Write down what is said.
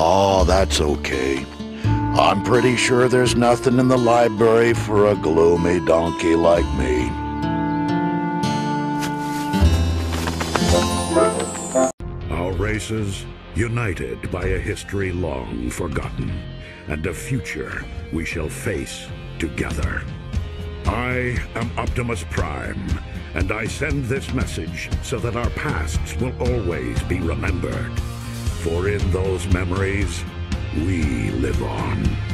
Oh, that's okay. I'm pretty sure there's nothing in the library for a gloomy donkey like me. Our races, united by a history long forgotten, and a future we shall face together. I am Optimus Prime, and I send this message so that our pasts will always be remembered. For in those memories, we live on.